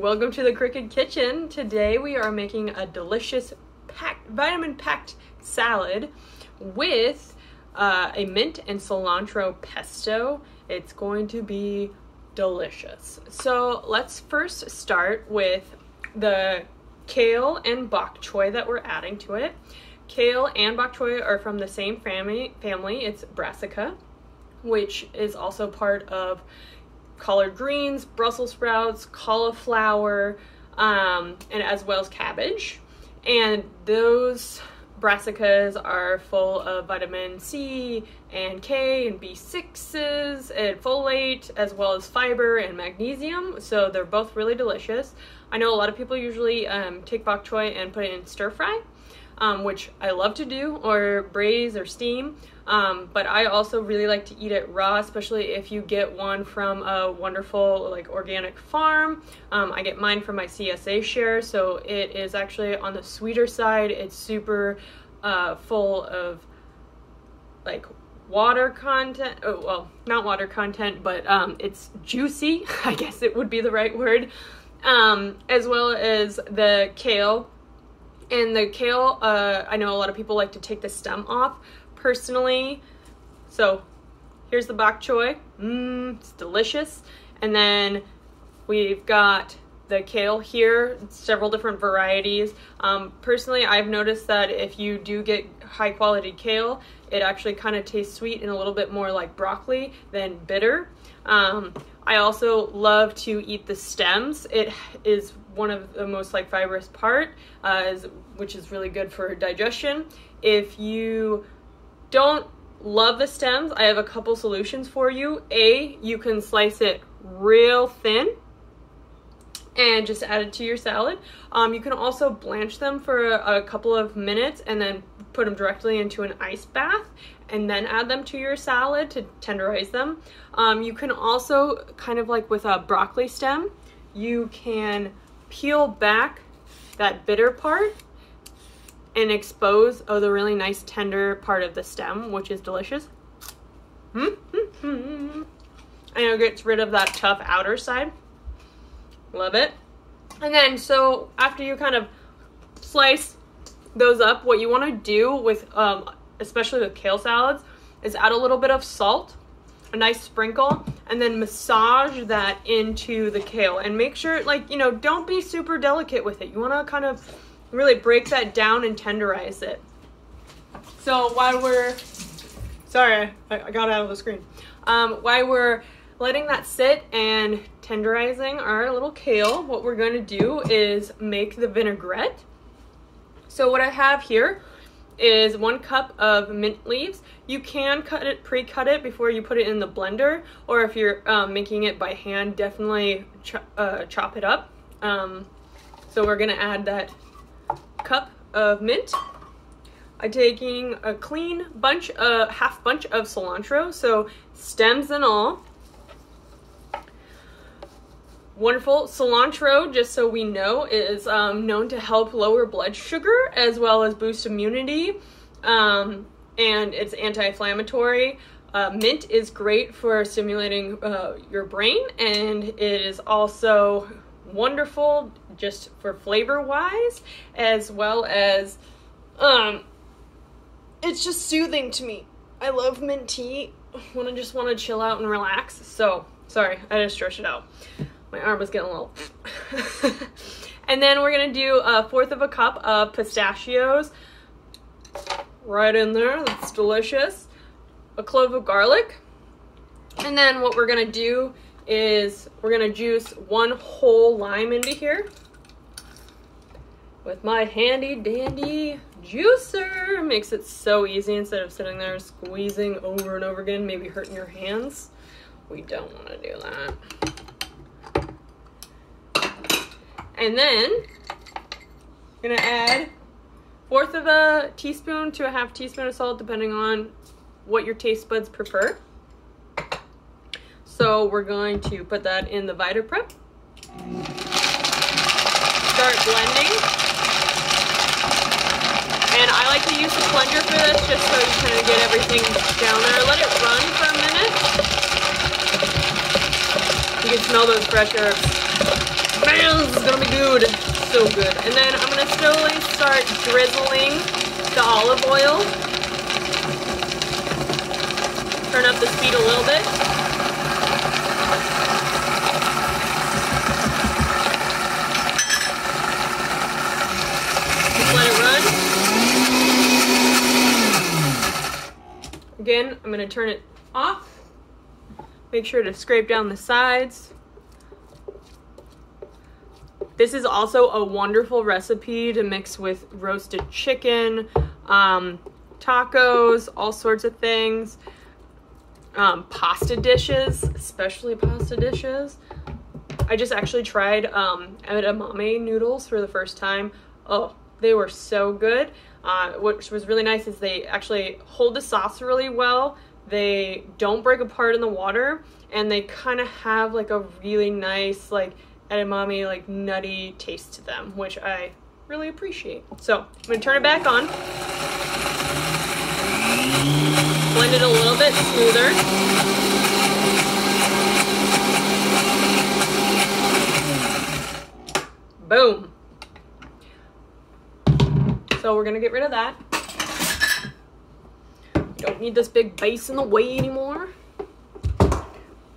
welcome to the Crook'd Kitchen. Today we are making a delicious packed, vitamin packed salad with uh, a mint and cilantro pesto. It's going to be delicious. So let's first start with the kale and bok choy that we're adding to it. Kale and bok choy are from the same family. Family, it's brassica, which is also part of collard greens, Brussels sprouts, cauliflower, um, and as well as cabbage. And those brassicas are full of vitamin C and K and B6s and folate, as well as fiber and magnesium. So they're both really delicious. I know a lot of people usually um, take bok choy and put it in stir fry um, which I love to do, or braise or steam. Um, but I also really like to eat it raw, especially if you get one from a wonderful like organic farm. Um, I get mine from my CSA share, so it is actually on the sweeter side. It's super uh, full of like water content. Oh, well, not water content, but um, it's juicy. I guess it would be the right word. Um, as well as the kale and the kale, uh, I know a lot of people like to take the stem off. Personally, so here's the bok choy. Mmm, it's delicious. And then we've got the kale here, several different varieties. Um, personally, I've noticed that if you do get high quality kale, it actually kind of tastes sweet and a little bit more like broccoli than bitter. Um, I also love to eat the stems. It is one of the most like fibrous part, uh, is, which is really good for digestion. If you don't love the stems, I have a couple solutions for you. A, you can slice it real thin and just add it to your salad. Um, you can also blanch them for a, a, couple of minutes and then put them directly into an ice bath and then add them to your salad to tenderize them. Um, you can also, kind of like with a broccoli stem, you can peel back that bitter part and expose oh the really nice tender part of the stem, which is delicious. Hmm, hmm, hmm. And it gets rid of that tough outer side. Love it. And then, so after you kind of slice those up, what you want to do with, um, especially with kale salads, is add a little bit of salt, a nice sprinkle, and then massage that into the kale. And make sure, like, you know, don't be super delicate with it. You want to kind of really break that down and tenderize it. So while we're, sorry, I, got out of the screen. Um, while we're letting that sit and tenderizing our little kale, what we're going to do is make the vinaigrette. So what I have here is one cup of mint leaves. You can cut it, pre-cut it before you put it in the blender, or if you're um, making it by hand, definitely ch uh, chop it up. Um, so we're gonna add that cup of mint. I'm taking a clean bunch, uh, half bunch of cilantro, so stems and all wonderful. Cilantro, just so we know, is um, known to help lower blood sugar as well as boost immunity. Um, and it's anti-inflammatory. Uh, mint is great for stimulating uh, your brain and it is also wonderful just for flavor wise as well as um, it's just soothing to me. I love mint tea when I just want to chill out and relax. So, sorry, I just stretched it out. My arm was getting a little. and then we're gonna do a fourth of a cup of pistachios. Right in there, that's delicious. A clove of garlic. And then what we're gonna do is we're gonna juice one whole lime into here with my handy dandy juicer. Makes it so easy instead of sitting there squeezing over and over again, maybe hurting your hands. We don't wanna do that. And then I'm gonna add fourth of a teaspoon to a half teaspoon of salt, depending on what your taste buds prefer. So we're going to put that in the Vitaprep. Start blending. And I like to use the plunger for this just so you kind of get everything down there. Let it run for a minute. You can smell those fresh herbs. Man, this is gonna be good. So good. And then I'm gonna slowly start drizzling the olive oil. Turn up the speed a little bit. Just let it run. Again, I'm gonna turn it off. Make sure to scrape down the sides. This is also a wonderful recipe to mix with roasted chicken, um, tacos, all sorts of things. Um, pasta dishes, especially pasta dishes. I just actually tried um, edamame noodles for the first time. Oh, they were so good. Uh, what was really nice is they actually hold the sauce really well. They don't break apart in the water, and they kind of have like a really nice like edamame like nutty taste to them, which I really appreciate. So I'm gonna turn it back on. Blend it a little bit smoother. Boom. So we're gonna get rid of that. We Don't need this big base in the way anymore.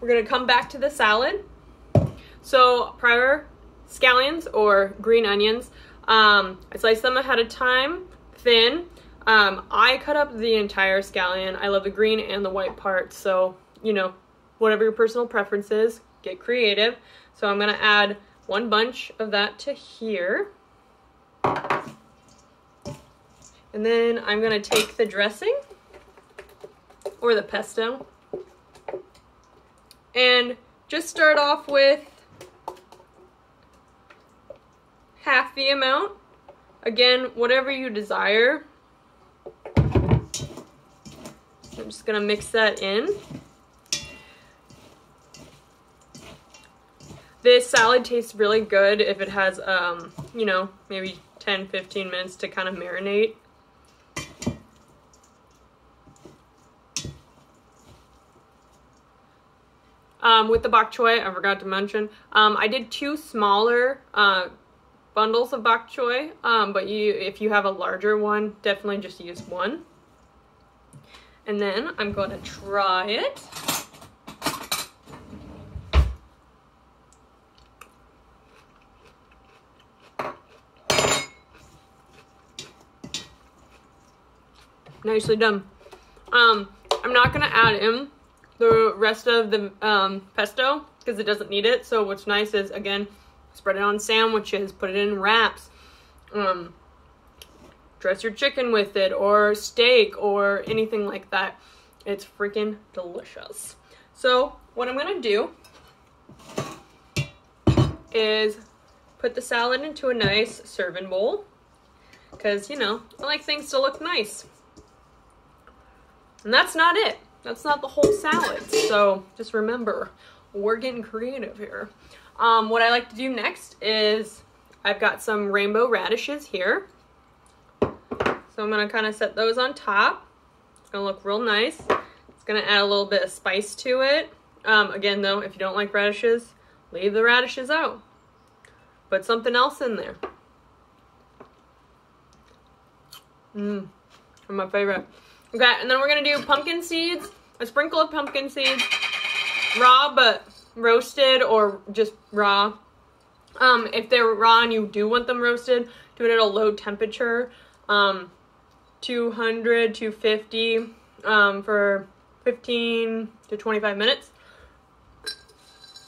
We're gonna come back to the salad. So prior scallions or green onions, um, I sliced them ahead of time, thin. Um, I cut up the entire scallion. I love the green and the white part, so you know, whatever your personal preference is, get creative. So I'm gonna add one bunch of that to here. And then I'm gonna take the dressing or the pesto and just start off with half the amount. Again, whatever you desire. I'm just gonna mix that in. This salad tastes really good if it has, um, you know, maybe 10, 15 minutes to kind of marinate. Um, with the bok choy, I forgot to mention, um, I did two smaller uh, bundles of bok choy, um, but you, if you have a larger one, definitely just use one. And then I'm going to try it. Nicely done. Um, I'm not gonna add in the rest of the um, pesto because it doesn't need it. So what's nice is again, spread it on sandwiches, put it in wraps, um, dress your chicken with it, or steak, or anything like that. It's freaking delicious. So what I'm gonna do is put the salad into a nice serving bowl because you know I like things to look nice. And that's not it. That's not the whole salad. So just remember, we're getting creative here. Um, what I like to do next is I've got some rainbow radishes here. So I'm gonna kind of set those on top. It's gonna look real nice. It's gonna add a little bit of spice to it. Um, again though, if you don't like radishes, leave the radishes out. Put something else in there. Mmm, my favorite. Okay, and then we're gonna do pumpkin seeds, a sprinkle of pumpkin seeds, raw but roasted or just raw. Um, if they're raw and you do want them roasted, do it at a low temperature, um, 200, 250 um, for 15 to 25 minutes.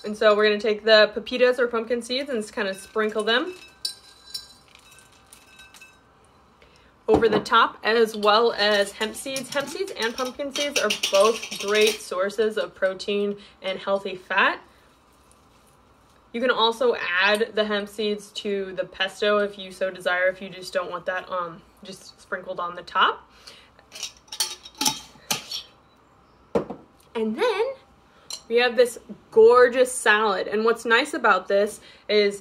And so we're gonna take the pepitas or pumpkin seeds and just kind of sprinkle them over the top as well as hemp seeds. Hemp seeds and pumpkin seeds are both great sources of protein and healthy fat. You can also add the hemp seeds to the pesto if you so desire, if you just don't want that um, just sprinkled on the top. And then we have this gorgeous salad. And what's nice about this is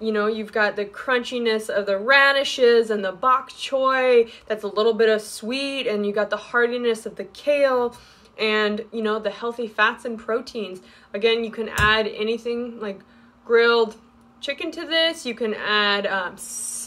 you know, you've got the crunchiness of the radishes and the bok choy that's a little bit of sweet, and you got the heartiness of the kale and, you know, the healthy fats and proteins. Again, you can add anything like grilled chicken to this. You can add um,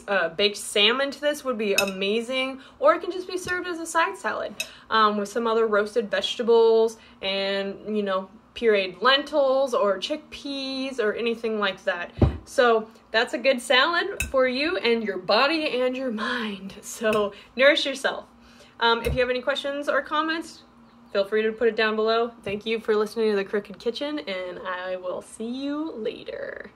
uh, baked salmon to this, would be amazing. Or it can just be served as a side salad um, with some other roasted vegetables and, you know, pureed lentils or chickpeas or anything like that. So that's a good salad for you and your body and your mind. So nourish yourself. Um, if you have any questions or comments, feel free to put it down below. Thank you for listening to The Crook'd Kitchen, and I will see you later.